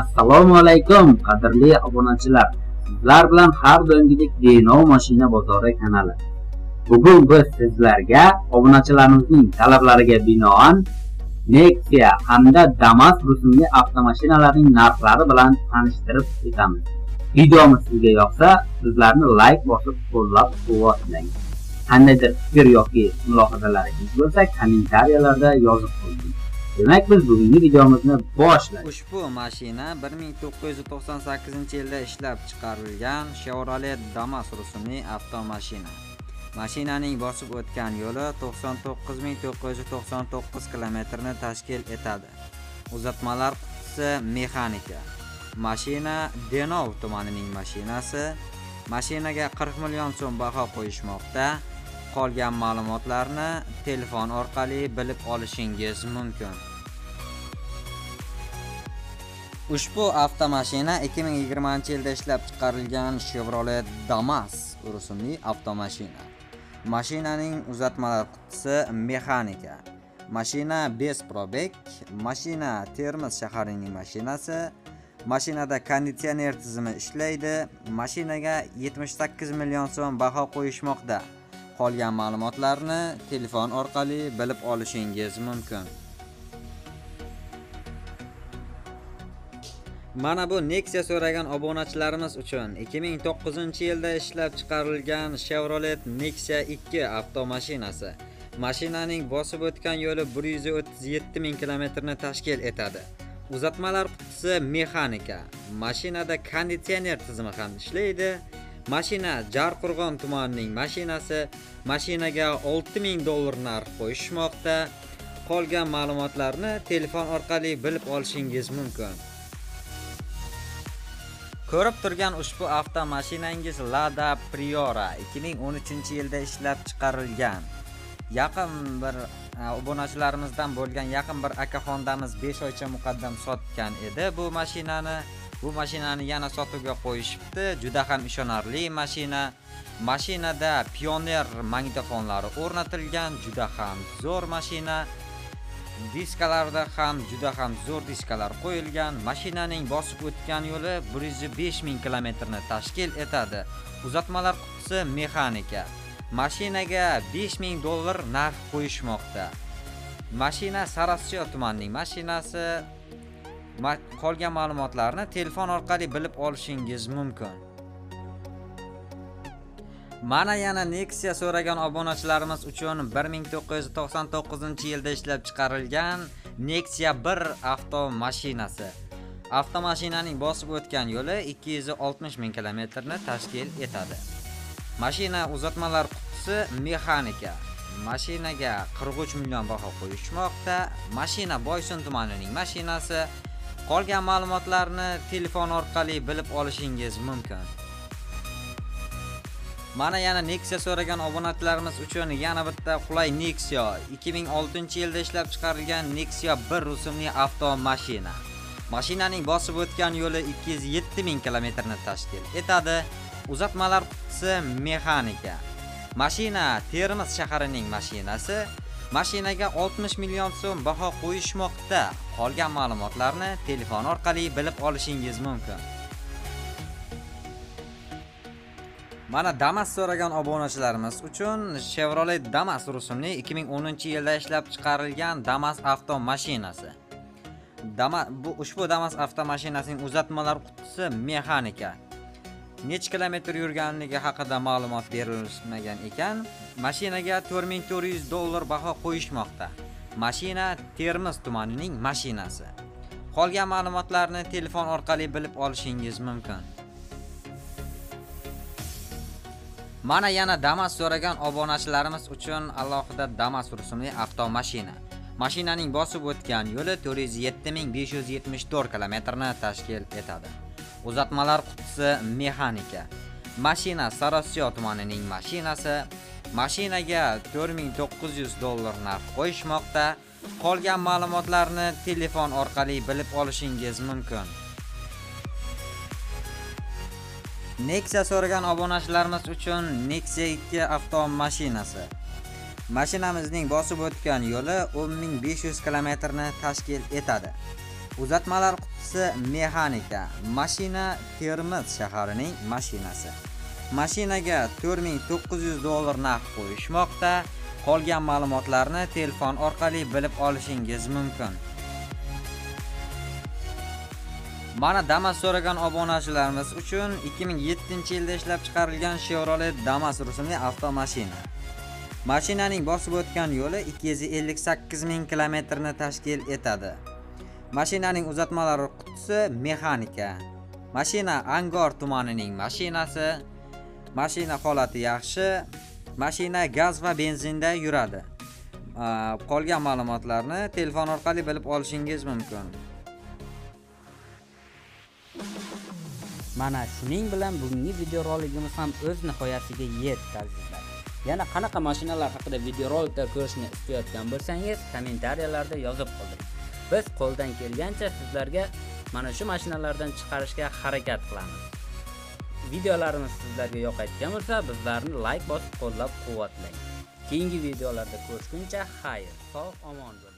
assalomu alaykum qadrli obunachilar. Sizlar bilan har doimgidek denov mashina bozori kanali. Bugun biz sizlarga obunachilarimizning talablariga binoan nexia hamda damas rusumli avtomashinalarning narxlari bilan tanishtirib o'tamiz. Videomiz sizga yoqsa sizlarni layk bosib qo'llab quvvatlang. Qandaydir fikr yoki mulohazalaringiz bo'lsa kommentariyalarda yozib qo'ying. Demak biz bugungi videomizni boshlaymiz ushbu mashina 1998 yilda ishlab chiqarilgan chevrolet damas rusumli avtomashina. Mashinaning bosib o'tgan yo'li 99999 kilometrni tashkil etadi. Uzatmalar qutisi mexanika. Mashina denov tumanining mashinasi. Mashinaga 40 million so'm baho qo'yishmoqda. Qolgan ma'lumotlarni telefon orqali bilib olishingiz mumkin. Ushbu avtomashina 2020 yilda ishlab chiqarilgan chevrolet damas rusumli avtomashina. Mashinaning uzatmalar qutisi mexanika. Mashina bez probek mashina termiz shaharining mashinasi mashinada konditsioner tizimi ishlaydi mashinaga 78 million so'm baho qo'yishmoqda. Qolgan ma'lumotlarni telefon orqali bilib olishingiz mumkin. Mana bu nexia so'ragan obunachilarimiz uchun 2009 yilda ishlab chiqarilgan chevrolet nexia 2 avtomashinasi. Mashinaning bosib o'tgan yo'li 137 ming kilometrni tashkil etadi. Uzatmalar qutisi mexanika. Mashinada konditsioner tizimi ham ishlaydi. Mashina jarqo'rg'on tumanining mashinasi mashinaga 6000 dollar narx qo'yishmoqda. Qolgan ma'lumotlarni telefon orqali bilib olishingiz mumkin. Ko'rib turgan ushbu avtomashinangiz lada priora 2013 yilda ishlab chiqarilgan. Yaqin bir e, obunachilarimizdan bo'lgan yaqin bir akaxondamiz 5 oycha muqaddam sotgan edi bu mashinani. Bu mashinani yana sotuvga qo'yishibdi. Juda ham ishonarli mashina. Mashinada pioner magnitofonlari o'rnatilgan juda ham zo'r mashina. Diskalarda ham juda ham zo'r diskalar qo'yilgan. Mashinaning bosib o'tgan yo'li 105 ming kilometrni tashkil etadi. Uzatmalar qutisi mexanika. Mashinaga 5000 dollar narx qo'yishmoqda. Mashina sarosiyo tumanining mashinasi. Qolgan ma'lumotlarni telefon orqali bilib olishingiz mumkin. Mana yana nexia so'ragan obunachilarimiz uchun 1999 yilda ishlab chiqarilgan nexia 1 avtomashinasi. Avtomashinaning bosib o'tgan yo'li 260 ming kilometrni tashkil etadi. Mashina uzatmalar qutisi mexanika. Mashinaga 43 million baho qo'yishmoqda. Mashina boysun tumanining mashinasi qolgan ma'lumotlarni telefon orqali bilib olishingiz mumkin. Mana yana nexia so'ragan obunachilarimiz uchun yana bitta qulay nexia. 2006 yilda ishlab chiqarilgan nexia 1 rusumli avtomashina. Mashinaning bosib o'tgan yo'li 207 ming kilometrni tashkil etadi. Uzatmalar qutisi mexanika. Mashina termiz shaharining mashinasi. Mashinaga 60 million so'm baho qo'yishmoqda. Qolgan ma'lumotlarni telefon orqali bilib olishingiz mumkin. Mana damas so'ragan obunachilarimiz uchun chevrolet damas rusumli 2010 yilda ishlab chiqarilgan damas avtomashinasi. Dama, bu ushbu damas avtomashinasining uzatmalar qutisi mexanika. Necha kilometr yurganligi haqida ma'lumot berilmagan ekan. Mashinaga 4400 dollar baho qo'yishmoqda. Mashina termiz tumanining mashinasi. Qolgan ma'lumotlarni telefon orqali bilib olishingiz mumkin. Mana yana damas so'ragan obunachilarimiz uchun alohida damas rusumli avtomashina. Mashinaning bosib o'tgan yo'li 407574 kilometrni tashkil etadi. Uzatmalar qutisi mexanika mashina Sarosiyo tumanining mashinasi mashinaga 4900 dollar narx qo'yishmoqda qolgan ma'lumotlarni telefon orqali bilib olishingiz mumkin Nexia so'ragan obunachilarimiz uchun Nexia 2 avtomashinasi. Mashinamizning bosib o'tgan yo'li 10500 kilometrni tashkil etadi. Uzatmalar qutisi mexanika. Mashina termiz shaharining mashinasi. Mashinaga 4900 dollar narx qo'yishmoqda. Qolgan ma'lumotlarni telefon orqali bilib olishingiz mumkin. Mana damas so'ragan obunachilarimiz uchun 2007 yilda ishlab chiqarilgan chevrolet damas rusumli avtomashina. Mashinaning bosib o'tgan yo'li 258 ming kilometrni tashkil etadi. Mashinaning uzatmalari qutisi mexanika. Mashina angor tumanining mashinasi. Mashina holati yaxshi. Mashina gaz va benzinda yuradi. Qolgan ma'lumotlarni telefon orqali bilib olishingiz mumkin. Mana shuning bilan bugungi videorolikimiz ham o'z nihoyasiga yetdi azizlar. Yana qanaqa mashinalar haqida videoroliklar ko'rishni istayotgan bo'lsangiz kommentariyalarda yozib qoldiring biz qo'ldan kelgancha sizlarga mana shu mashinalardan chiqarishga harakat qilamiz. Videolarimiz sizlarga yoqayotgan bo'lsa bizlarni like bosib qo'llab quvvatlang keyingi videolarda ko'rishguncha xayr sog' omon bo'ling.